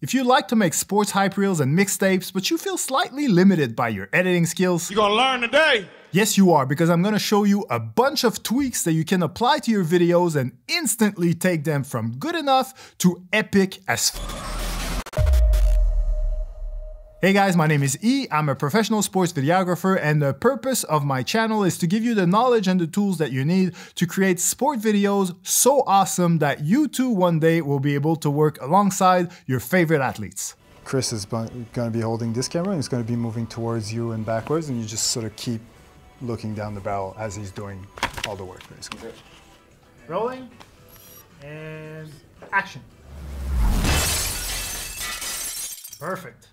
If you like to make sports hype reels and mixtapes, but you feel slightly limited by your editing skills, you're gonna learn today? yes you are, because I'm gonna show you a bunch of tweaks that you can apply to your videos and instantly take them from good enough to epic as f- Hey guys, my name is E. I'm a professional sports videographer, and the purpose of my channel is to give you the knowledge and the tools that you need to create sport videos so awesome that you too one day will be able to work alongside your favorite athletes. Chris is going to be holding this camera and he's going to be moving towards you and backwards, and you just sort of keep looking down the barrel as he's doing all the work, basically. Rolling and action. Perfect.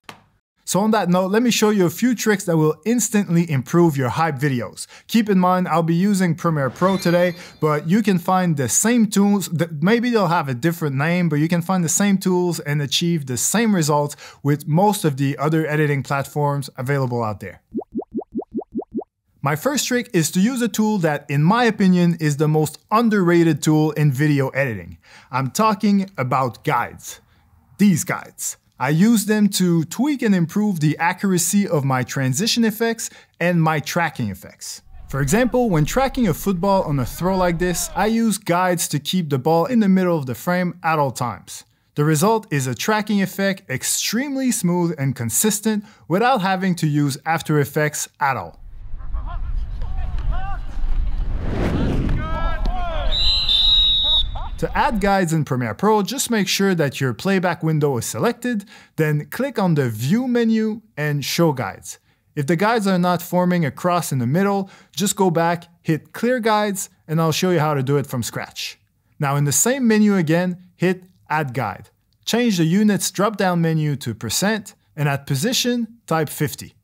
So on that note, let me show you a few tricks that will instantly improve your hype videos. Keep in mind, I'll be using Premiere Pro today, but you can find the same tools, maybe they'll have a different name, but you can find the same tools and achieve the same results with most of the other editing platforms available out there. My first trick is to use a tool that, in my opinion, is the most underrated tool in video editing. I'm talking about guides. These guides. I use them to tweak and improve the accuracy of my transition effects and my tracking effects. For example, when tracking a football on a throw like this, I use guides to keep the ball in the middle of the frame at all times. The result is a tracking effect extremely smooth and consistent without having to use After Effects at all. To add guides in Premiere Pro, just make sure that your playback window is selected, then click on the View menu and Show Guides. If the guides are not forming a cross in the middle, just go back, hit Clear Guides, and I'll show you how to do it from scratch. Now in the same menu again, hit Add Guide. Change the units drop-down menu to percent, and at position, type 50.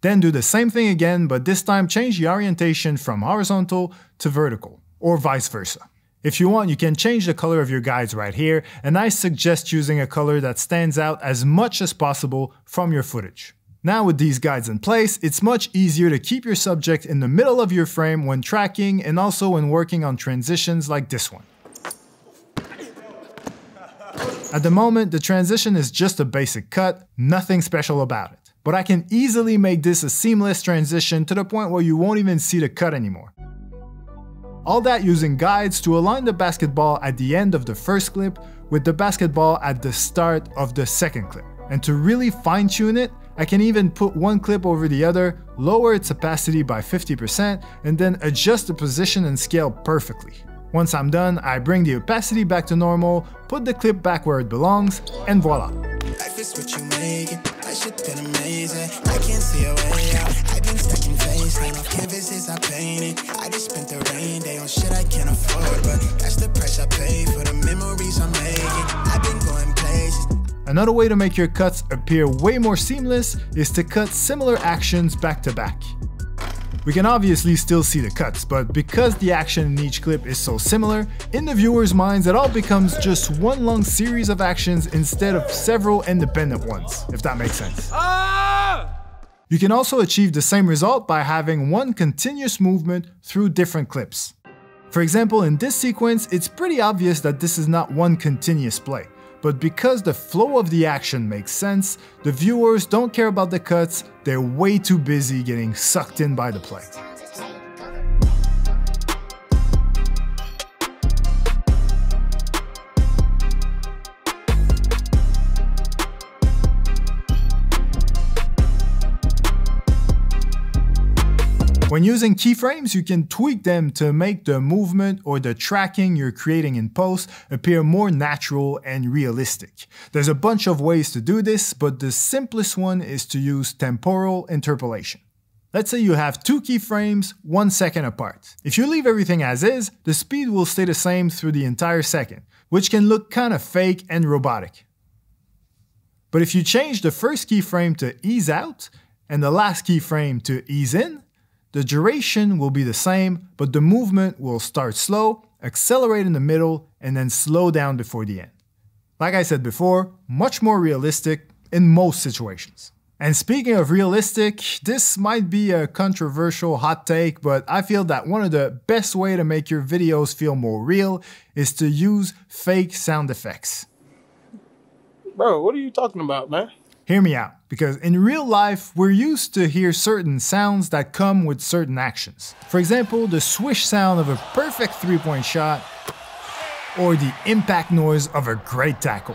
Then do the same thing again, but this time change the orientation from horizontal to vertical, or vice versa. If you want, you can change the color of your guides right here, and I suggest using a color that stands out as much as possible from your footage. Now with these guides in place, it's much easier to keep your subject in the middle of your frame when tracking and also when working on transitions like this one. At the moment, the transition is just a basic cut, nothing special about it. But I can easily make this a seamless transition to the point where you won't even see the cut anymore. All that using guides to align the basketball at the end of the first clip with the basketball at the start of the second clip. And to really fine tune it, I can even put one clip over the other, lower its opacity by 50%, and then adjust the position and scale perfectly. Once I'm done, I bring the opacity back to normal, put the clip back where it belongs, and voila. That shit been amazing. I can't see a way out. I've been stacking face line off canvases I painted. I just spent the rain day on shit I can't afford, but that's the price I pay for the memories I'm making. I've been going places. Another way to make your cuts appear way more seamless is to cut similar actions back to back. We can obviously still see the cuts, but because the action in each clip is so similar, in the viewer's minds it all becomes just one long series of actions instead of several independent ones, if that makes sense. Ah! You can also achieve the same result by having one continuous movement through different clips. For example, in this sequence, it's pretty obvious that this is not one continuous play. But because the flow of the action makes sense, the viewers don't care about the cuts, they're way too busy getting sucked in by the play. When using keyframes, you can tweak them to make the movement or the tracking you're creating in post appear more natural and realistic. There's a bunch of ways to do this, but the simplest one is to use temporal interpolation. Let's say you have two keyframes, one second apart. If you leave everything as is, the speed will stay the same through the entire second, which can look kinda fake and robotic. But if you change the first keyframe to ease out, and the last keyframe to ease in, the duration will be the same, but the movement will start slow, accelerate in the middle, and then slow down before the end. Like I said before, much more realistic in most situations. And speaking of realistic, this might be a controversial hot take, but I feel that one of the best way to make your videos feel more real is to use fake sound effects. Bro, what are you talking about, man? Hear me out, because in real life, we're used to hear certain sounds that come with certain actions. For example, the swish sound of a perfect three-point shot, or the impact noise of a great tackle.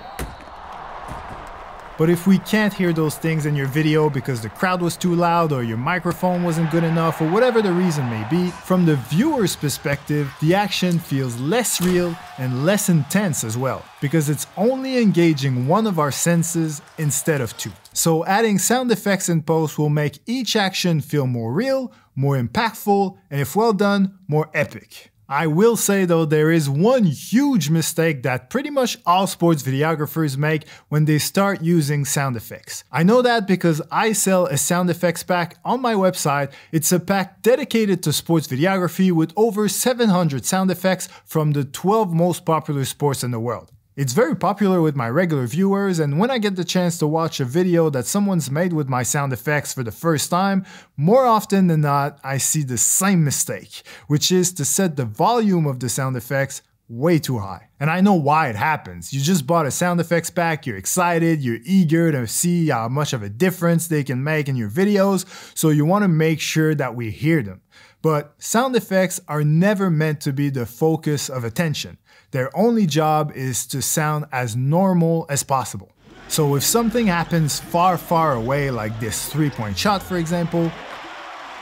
But if we can't hear those things in your video because the crowd was too loud or your microphone wasn't good enough or whatever the reason may be, from the viewer's perspective, the action feels less real and less intense as well, because it's only engaging one of our senses instead of two. So adding sound effects in post will make each action feel more real, more impactful, and if well done, more epic. I will say though, there is one huge mistake that pretty much all sports videographers make when they start using sound effects. I know that because I sell a sound effects pack on my website. It's a pack dedicated to sports videography with over 700 sound effects from the 12 most popular sports in the world. It's very popular with my regular viewers, and when I get the chance to watch a video that someone's made with my sound effects for the first time, more often than not, I see the same mistake, which is to set the volume of the sound effects way too high. And I know why it happens. You just bought a sound effects pack, you're excited, you're eager to see how much of a difference they can make in your videos, so you want to make sure that we hear them. But sound effects are never meant to be the focus of attention. Their only job is to sound as normal as possible. So if something happens far, far away, like this three-point shot for example,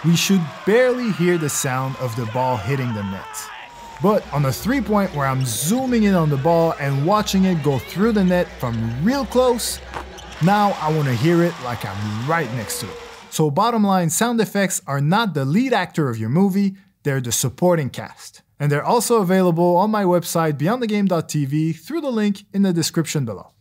we should barely hear the sound of the ball hitting the net. But on a three-point where I'm zooming in on the ball and watching it go through the net from real close, now I want to hear it like I'm right next to it. So bottom line, sound effects are not the lead actor of your movie, they're the supporting cast. And they're also available on my website beyondthegame.tv through the link in the description below.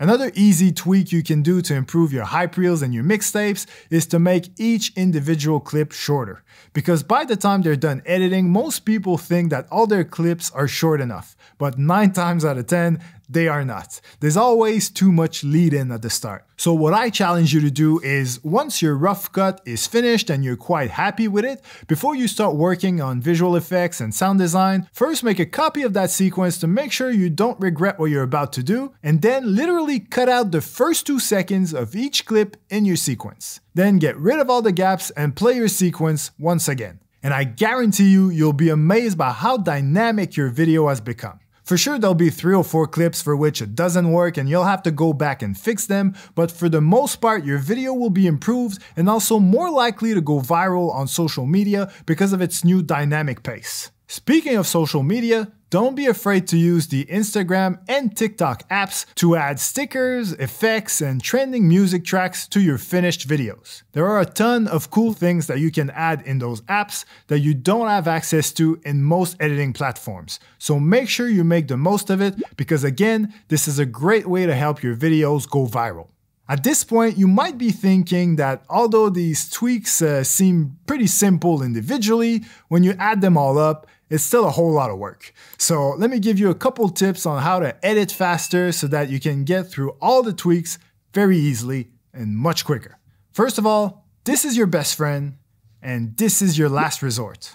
Another easy tweak you can do to improve your hype reels and your mixtapes is to make each individual clip shorter. Because by the time they're done editing, most people think that all their clips are short enough. But 9 times out of 10, they are not. There's always too much lead in at the start. So what I challenge you to do is once your rough cut is finished and you're quite happy with it, before you start working on visual effects and sound design, first make a copy of that sequence to make sure you don't regret what you're about to do, and then literally cut out the first two seconds of each clip in your sequence. Then get rid of all the gaps and play your sequence once again. And I guarantee you, you'll be amazed by how dynamic your video has become. For sure there'll be 3 or 4 clips for which it doesn't work and you'll have to go back and fix them, but for the most part your video will be improved and also more likely to go viral on social media because of its new dynamic pace. Speaking of social media, don't be afraid to use the Instagram and TikTok apps to add stickers, effects, and trending music tracks to your finished videos. There are a ton of cool things that you can add in those apps that you don't have access to in most editing platforms. So make sure you make the most of it because again, this is a great way to help your videos go viral. At this point, you might be thinking that although these tweaks uh, seem pretty simple individually, when you add them all up, it's still a whole lot of work. So let me give you a couple tips on how to edit faster so that you can get through all the tweaks very easily and much quicker. First of all, this is your best friend and this is your last resort.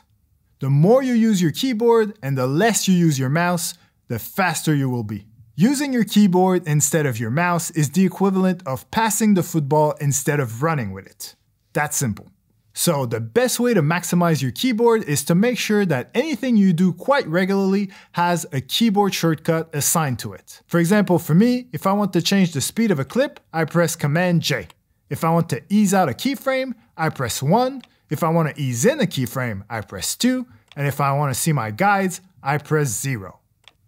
The more you use your keyboard and the less you use your mouse, the faster you will be. Using your keyboard instead of your mouse is the equivalent of passing the football instead of running with it. That's simple. So the best way to maximize your keyboard is to make sure that anything you do quite regularly has a keyboard shortcut assigned to it. For example, for me, if I want to change the speed of a clip, I press Command J. If I want to ease out a keyframe, I press 1. If I want to ease in a keyframe, I press 2. And if I want to see my guides, I press 0.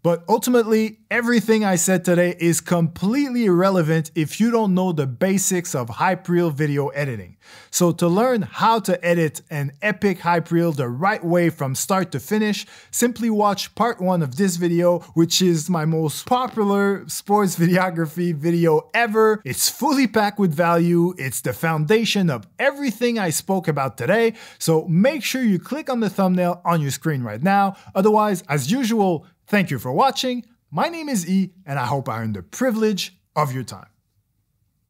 But ultimately, everything I said today is completely irrelevant if you don't know the basics of hype reel video editing. So to learn how to edit an epic hype reel the right way from start to finish, simply watch part one of this video, which is my most popular sports videography video ever. It's fully packed with value. It's the foundation of everything I spoke about today. So make sure you click on the thumbnail on your screen right now. Otherwise, as usual, Thank you for watching. My name is E, and I hope I earned the privilege of your time.